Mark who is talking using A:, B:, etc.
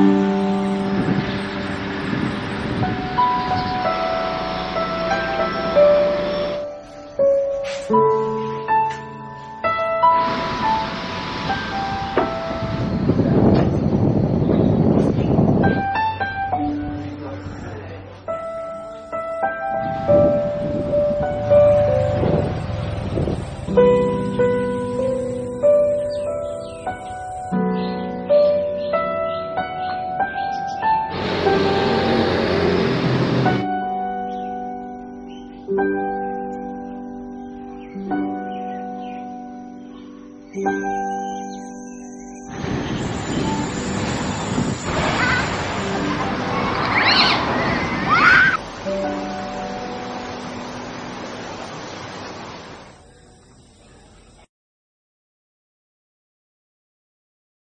A: Thank you.
B: 嗯。